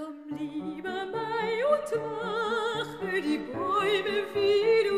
Komm, lieber Mai, und ach, für die Bäume, wie du